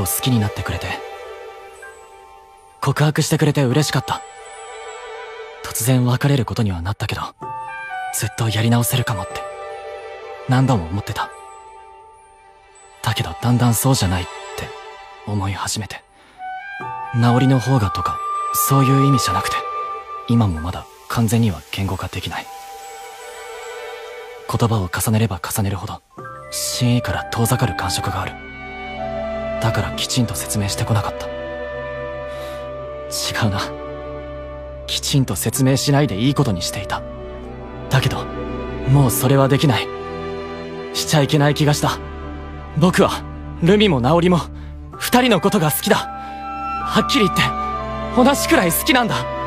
を好きになってくれて告白してくれて嬉しかった。突然別れることにはなったけどずっとやり直せるかもって何度も思ってた。だけどだんだんそうじゃないって思い始めて治りの方がとかそういう意味じゃなくて今もまだ完全には言語化できない。言葉を重ねれば重ねるほど真意から遠ざかる感触がある。だからきちんと説明してこなかった。違うな。きちんと説明しないでいいことにしていた。だけどもうそれはできない。しちゃいけない気がした。僕はルミもナオリも二人のことが好きだ。はっきり言って同じくらい好きなんだ。